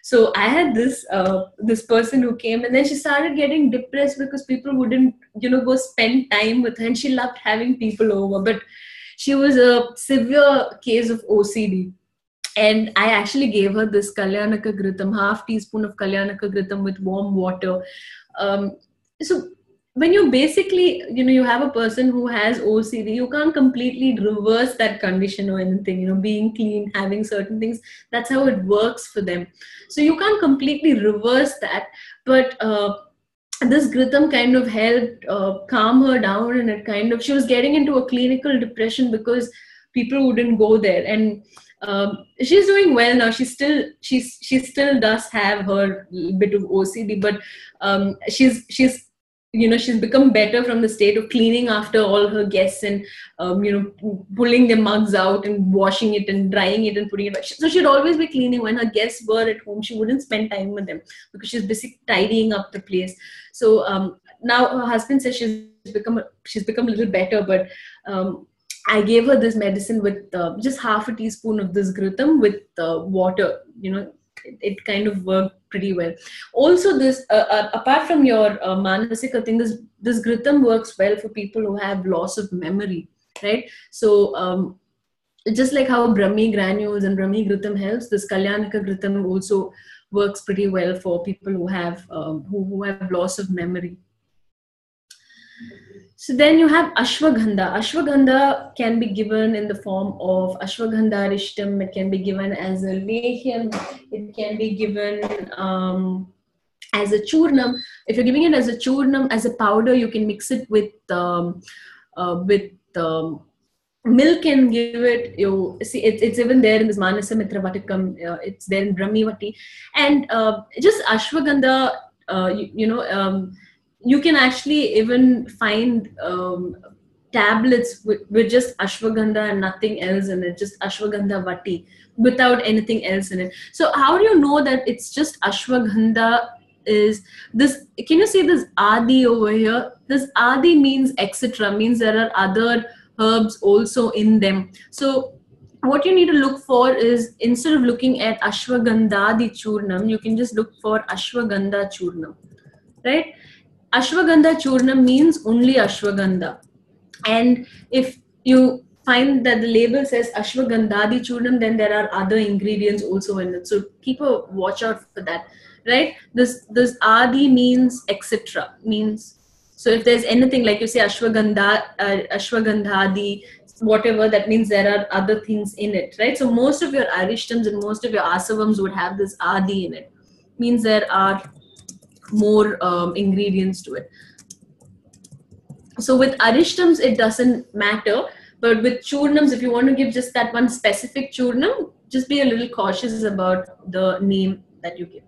So I had this uh, this person who came, and then she started getting depressed because people wouldn't, you know, go spend time with her, and she loved having people over, but she was a severe case of OCD and I actually gave her this Kalyanaka Ghritam, half teaspoon of Kalyanaka Ghritam with warm water. Um, so when you basically, you know, you have a person who has OCD, you can't completely reverse that condition or anything, you know, being clean, having certain things, that's how it works for them. So you can't completely reverse that, but uh, this Ghritam kind of helped uh, calm her down and it kind of, she was getting into a clinical depression because people wouldn't go there. And um, she's doing well now. She still she's she still does have her bit of OCD, but um, she's she's you know she's become better from the state of cleaning after all her guests and um, you know pulling their mugs out and washing it and drying it and putting it back. So she'd always be cleaning when her guests were at home. She wouldn't spend time with them because she's busy tidying up the place. So um, now her husband says she's become she's become a little better, but um, I gave her this medicine with uh, just half a teaspoon of this ghritam with uh, water. You know, it, kind of worked pretty well. Also, this uh, uh apart from your uh, manasika thing, this this ghritam works well for people who have loss of memory, right? So. Um, just like how Brahmi granules and Brahmi ghritam helps, this Kalyanaka ghritam also works pretty well for people who have um, who, who have loss of memory. So then you have ashwagandha. Ashwagandha can be given in the form of ashwagandha rishtam. It can be given as a lehyam. It can be given um, as a churnam. If you're giving it as a churnam, as a powder, you can mix it with um, uh, with um, milk and give it. You see, it, it's even there in this Manasa Mitra Vatikam. Uh, it's there in Brahmi Vati, and uh, just ashwagandha. Uh, you, you know um, you can actually even find um, tablets with, with, just ashwagandha and nothing else in it, just ashwagandha vati without anything else in it. So how do you know that it's just ashwagandha is this can you see this adi over here? This adi means etc means there are other herbs also in them. So what you need to look for is instead of looking at ashwagandha di churnam you can just look for ashwagandha churnam right ashwagandha churna means only ashwagandha. And if you find that the label says ashwagandhadi churnam then there are other ingredients also in it. So keep a watch out for that right? This this adi means etc means so if there's anything like you say ashwagandha uh, whatever that means there are other things in it right? So most of your arishtams and most of your asavams would have this adi in it. Means there are more um, ingredients to it. So with arishtams, it doesn't matter. But with churnams, if you want to give just that one specific churnam, just be a little cautious about the name that you give.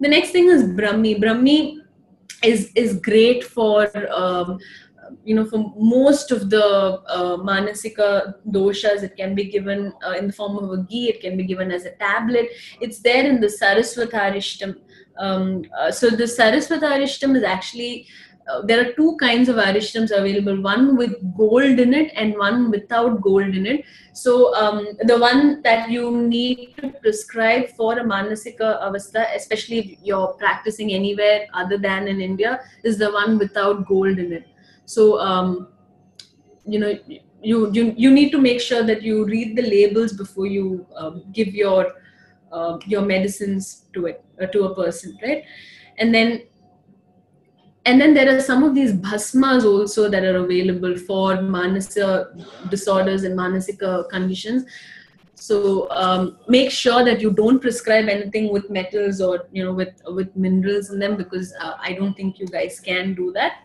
The next thing is Brahmi. Brahmi is is great for um, you know for most of the uh, manasika doshas it can be given uh, in the form of a ghee it can be given as a tablet it's there in the saraswatarishtam um, uh, so the Saraswata Arishtam is actually uh, there are two kinds of arishtams available one with gold in it and one without gold in it. So um, the one that you need to prescribe for a manasika avastha especially if you're practicing anywhere other than in india is the one without gold in it. So um, you know you, you you need to make sure that you read the labels before you um, give your uh, your medicines to it uh, to a person right? And then and then there are some of these bhasmas also that are available for manasa disorders and manasika conditions. So um, make sure that you don't prescribe anything with metals or you know with with minerals in them because uh, i don't think you guys can do that.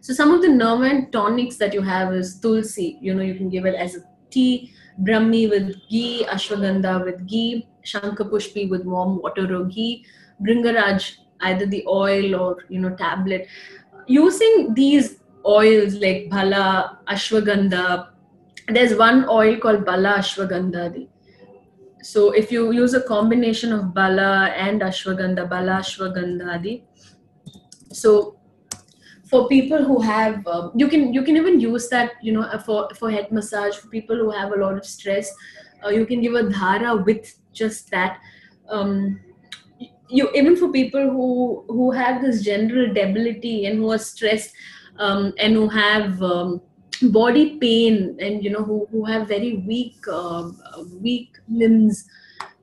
So some of the nerve and tonics that you have is tulsi. You know you can give it as a tea Brahmi with ghee, Ashwagandha with ghee, Shankapushpi with warm water or ghee, Bringaraj either the oil or you know tablet. Using these oils like Bala, Ashwagandha, there's one oil called Bala Ashwagandha. So if you use a combination of Bala and Ashwagandha, Bala Ashwagandha, so for people who have um, you can you can even use that you know for for head massage for people who have a lot of stress uh, you can give a dhara with just that. Um, you even for people who who have this general debility and who are stressed um, and who have um, body pain and you know who, who have very weak uh, weak limbs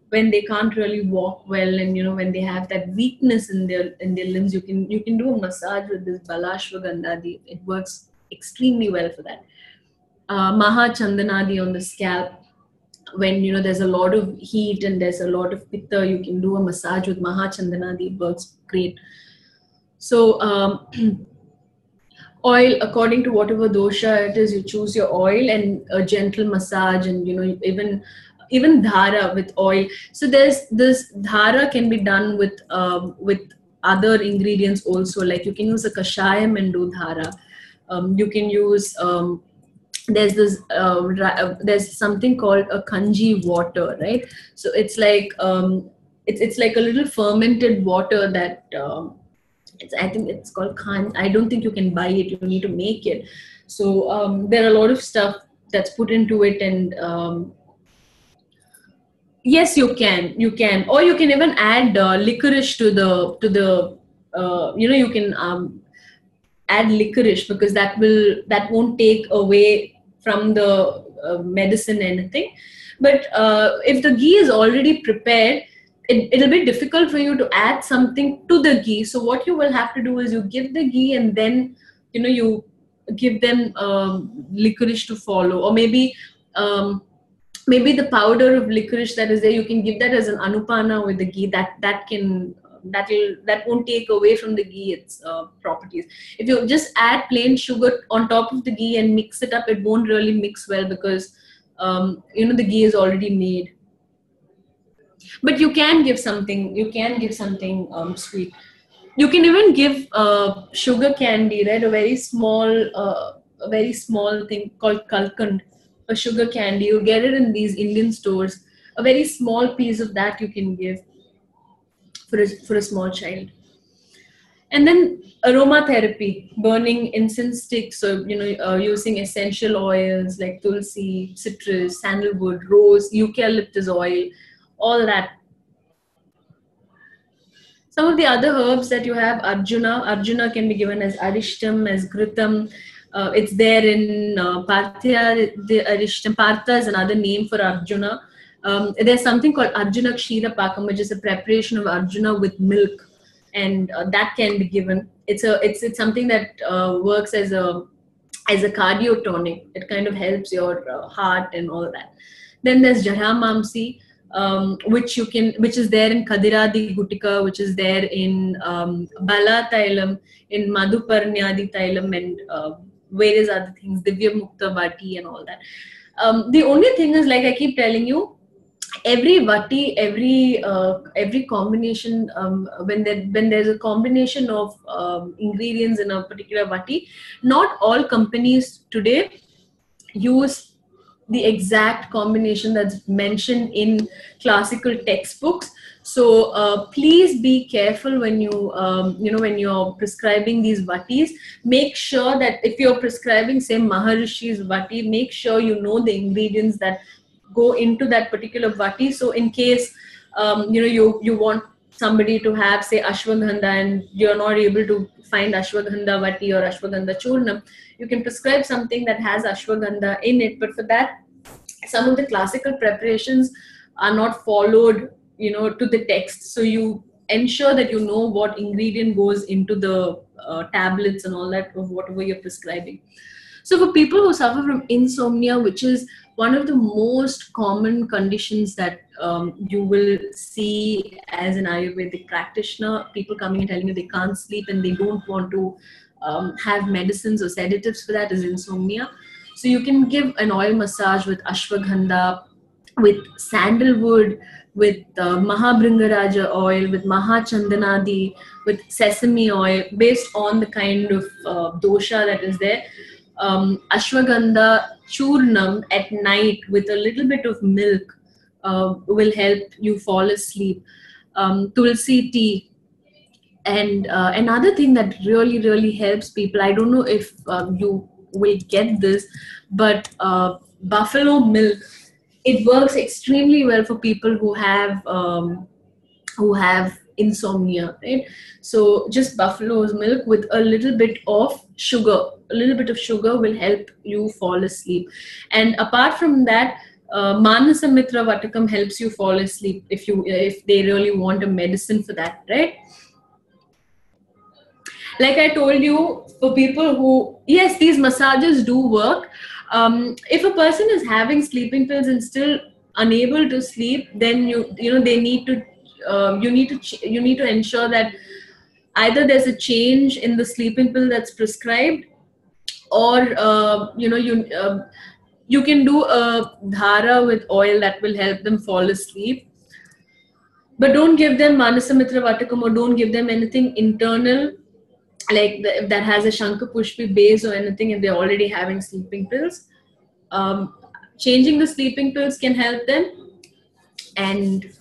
when they can't really walk well and you know when they have that weakness in their in their limbs you can you can do a massage with this balashwagandhadi it works extremely well for that. Uh, maha chandanadi on the scalp when you know there's a lot of heat and there's a lot of pitta you can do a massage with maha chandanadi it works great. So um, oil according to whatever dosha it is you choose your oil and a gentle massage and you know even even dhara with oil. So there's this dhara can be done with um, with other ingredients also. Like you can use a kashayam and do dhara. Um, you can use um, there's this uh, uh, there's something called a kanji water right? So it's like um, it's, it's like a little fermented water that um, it's i think it's called khan i don't think you can buy it you need to make it. So um, there are a lot of stuff that's put into it and um, yes you can. You can. Or you can even add uh, licorice to the to the uh, you know you can um, add licorice because that will that won't take away from the uh, medicine anything but uh, if the ghee is already prepared it, it'll be difficult for you to add something to the ghee. So what you will have to do is you give the ghee and then you know you give them um, licorice to follow. Or maybe um, maybe the powder of licorice that is there you can give that as an anupana with the ghee. That that can that will that won't take away from the ghee its uh, properties. If you just add plain sugar on top of the ghee and mix it up it won't really mix well because um, you know the ghee is already made. But you can give something you can give something um, sweet. You can even give uh, sugar candy right? A very small uh, a very small thing called kalkand a sugar candy you get it in these indian stores a very small piece of that you can give for a, for a small child. And then aromatherapy burning incense sticks so you know uh, using essential oils like tulsi citrus sandalwood rose eucalyptus oil all that. Some of the other herbs that you have arjuna arjuna can be given as arishtam as ghritam uh, it's there in uh, Parthya, the Arishtam. Partha is another name for Arjuna um, there's something called Arjuna Kshira Pakam, which is a preparation of Arjuna with milk, and uh, that can be given. It's a it's it's something that uh, works as a as a cardio tonic. It kind of helps your uh, heart and all that. Then there's Jathamamsi, um, which you can which is there in Kadiradi Gutika, which is there in um, Bala Tailam, in Madhuparnyadi Tailam, and uh, various other things, Divya Mukta Vati, and all that. Um, the only thing is, like I keep telling you, every vati every uh, every combination um, when there when there's a combination of um, ingredients in a particular vati not all companies today use the exact combination that's mentioned in classical textbooks so uh, please be careful when you um, you know when you're prescribing these vatis make sure that if you're prescribing say maharishi's vati make sure you know the ingredients that go into that particular vati. So in case um, you know you you want somebody to have say ashwagandha and you're not able to find ashwagandha vati or ashwagandha churnam, you can prescribe something that has ashwagandha in it. But for that, some of the classical preparations are not followed, you know, to the text. So you ensure that you know what ingredient goes into the uh, tablets and all that of whatever you're prescribing. So for people who suffer from insomnia, which is one of the most common conditions that um, you will see as an Ayurvedic practitioner, people coming and telling you they can't sleep and they don't want to um, have medicines or sedatives for that is insomnia. So you can give an oil massage with ashwagandha, with sandalwood, with uh, Mahabringaraja oil, with Mahachandanadi, with sesame oil, based on the kind of uh, dosha that is there um, ashwagandha churnam at night with a little bit of milk uh, will help you fall asleep. Um, tulsi tea, and uh, another thing that really really helps people i don't know if um, you will get this but uh, buffalo milk it works extremely well for people who have um, who have insomnia right so just buffalo's milk with a little bit of sugar a little bit of sugar will help you fall asleep and apart from that uh, manasa mitra vatakam helps you fall asleep if you if they really want a medicine for that right like I told you, for people who, yes, these massages do work. Um, if a person is having sleeping pills and still unable to sleep, then you you know they need to um, you need to ch- you need to ensure that either there's a change in the sleeping pill that's prescribed, or uh, you know you. Uh, you can do a dhara with oil that will help them fall asleep but don't give them manasamitra vatakam or don't give them anything internal like the, if that has a Shankha Pushpi base or anything, if they're already having sleeping pills, um, changing the sleeping pills can help them. And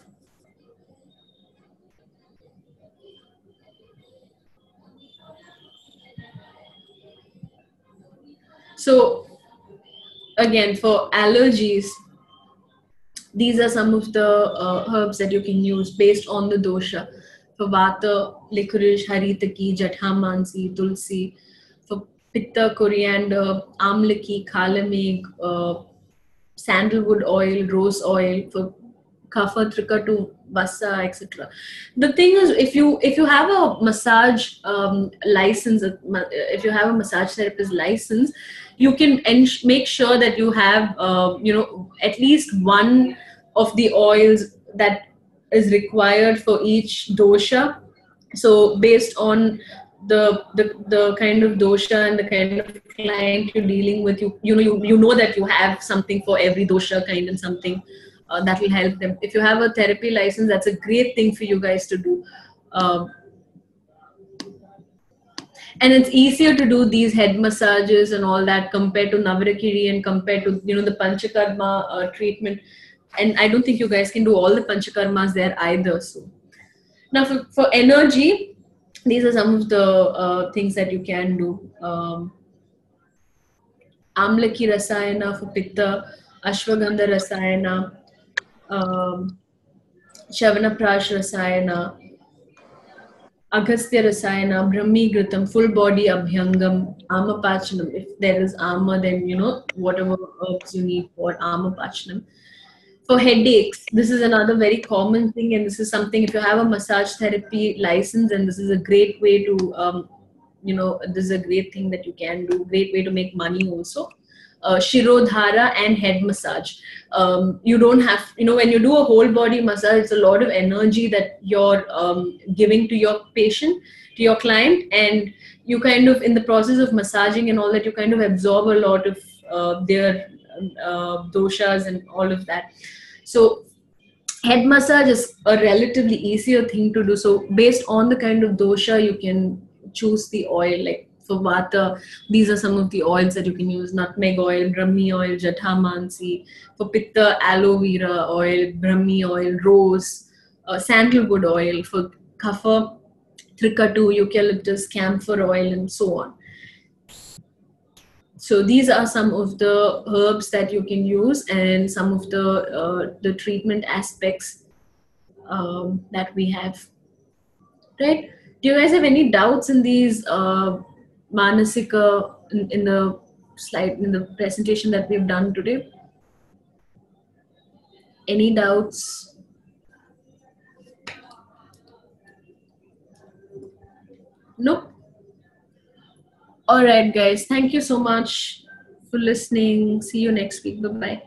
so, again, for allergies, these are some of the uh, herbs that you can use based on the dosha for vata, licorice, haritaki, jathamansi, tulsi. For pitta, coriander, amlaki, kalameg, uh, sandalwood oil, rose oil. For kapha, trikatu, vassa, etc. The thing is, if you if you have a massage um, license, if you have a massage therapist license, you can ens- make sure that you have uh, you know at least one of the oils that is required for each dosha. So based on the, the the kind of dosha and the kind of client you're dealing with you you know you, you know that you have something for every dosha kind and something uh, that will help them. If you have a therapy license that's a great thing for you guys to do. Um, and it's easier to do these head massages and all that compared to navarakizhi and compared to you know the panchakarma uh, treatment and I don't think you guys can do all the panchakarmas there either. So now for, for energy, these are some of the uh, things that you can do. Um, Amlaki Rasayana for Pitta, Ashwagandha Rasayana, um, Chyavanaprash Rasayana, Agastya Rasayana, Brahmi Ghritam, full body Abhyangam, Amapachanam. If there is Ama, then you know whatever herbs you need for Amapachanam for headaches this is another very common thing and this is something if you have a massage therapy license and this is a great way to um, you know this is a great thing that you can do great way to make money also. Uh, shirodhara and head massage. Um, you don't have you know when you do a whole body massage it's a lot of energy that you're um, giving to your patient to your client and you kind of in the process of massaging and all that you kind of absorb a lot of uh, their uh, doshas and all of that so head massage is a relatively easier thing to do. So based on the kind of dosha, you can choose the oil. Like for vata, these are some of the oils that you can use: nutmeg oil, brahmi oil, jathamansi. For pitta, aloe vera oil, brahmi oil, rose, uh, sandalwood oil. For kapha, trikatu, eucalyptus, camphor oil, and so on so these are some of the herbs that you can use and some of the uh, the treatment aspects um, that we have. Right? Do you guys have any doubts in these uh, manasika in, in the slide in the presentation that we've done today? Any doubts? Nope all right, guys. Thank you so much for listening. See you next week. Bye bye.